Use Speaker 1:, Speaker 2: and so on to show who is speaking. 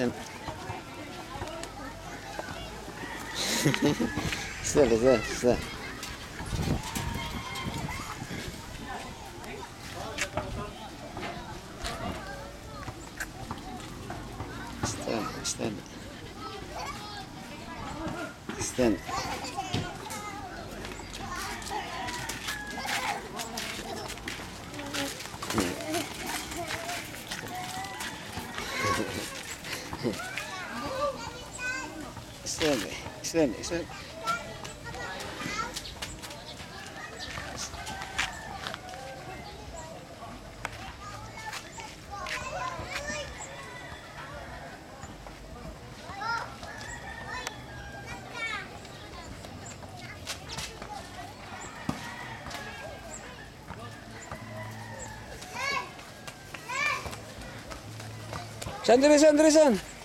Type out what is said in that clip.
Speaker 1: Stand. still, still, still. Extend it. Extend it. Extend it. Sandali, sandali, sandali.